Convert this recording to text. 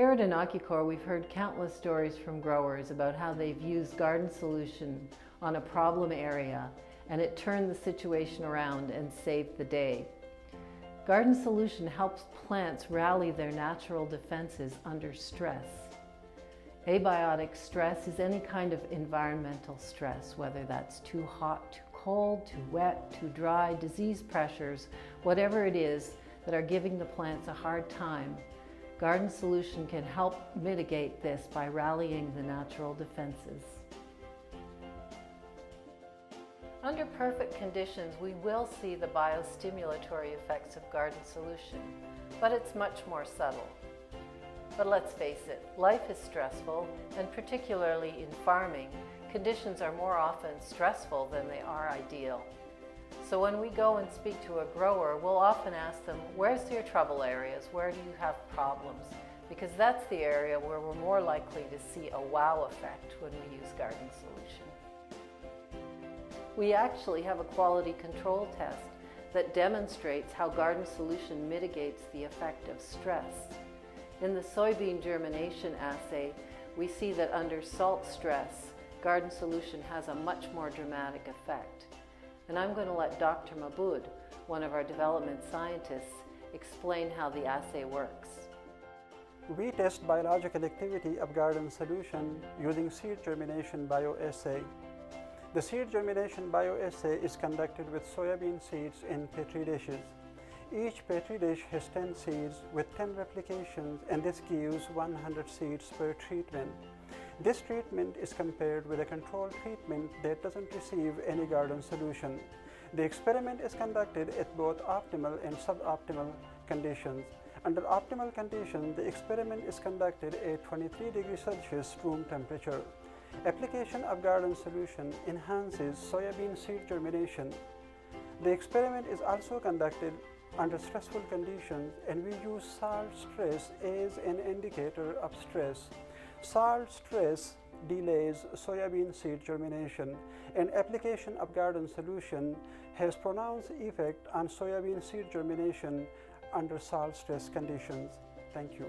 Here at Inocucor, we've heard countless stories from growers about how they've used Garden Solution on a problem area and it turned the situation around and saved the day. Garden Solution helps plants rally their natural defenses under stress. Abiotic stress is any kind of environmental stress, whether that's too hot, too cold, too wet, too dry, disease pressures, whatever it is that are giving the plants a hard time. Garden Solution can help mitigate this by rallying the natural defenses. Under perfect conditions, we will see the biostimulatory effects of Garden Solution, but it's much more subtle. But let's face it, life is stressful, and particularly in farming, conditions are more often stressful than they are ideal. So when we go and speak to a grower, we'll often ask them, where's your trouble areas? Where do you have problems? Because that's the area where we're more likely to see a wow effect when we use Garden Solution. We actually have a quality control test that demonstrates how Garden Solution mitigates the effect of stress. In the soybean germination assay, we see that under salt stress, Garden Solution has a much more dramatic effect. And I'm going to let Dr. Mahbood, one of our development scientists, explain how the assay works. We test biological activity of garden solution using seed germination bioassay. The seed germination bioassay is conducted with soybean seeds in petri dishes. Each petri dish has 10 seeds with 10 replications and this gives 100 seeds per treatment. This treatment is compared with a control treatment that doesn't receive any garden solution. The experiment is conducted at both optimal and suboptimal conditions. Under optimal conditions, the experiment is conducted at 23 degrees Celsius room temperature. Application of garden solution enhances soybean seed germination. The experiment is also conducted under stressful conditions and we use salt stress as an indicator of stress. Salt stress delays soybean seed germination and application of garden solution has pronounced effect on soybean seed germination under salt stress conditions. Thank you.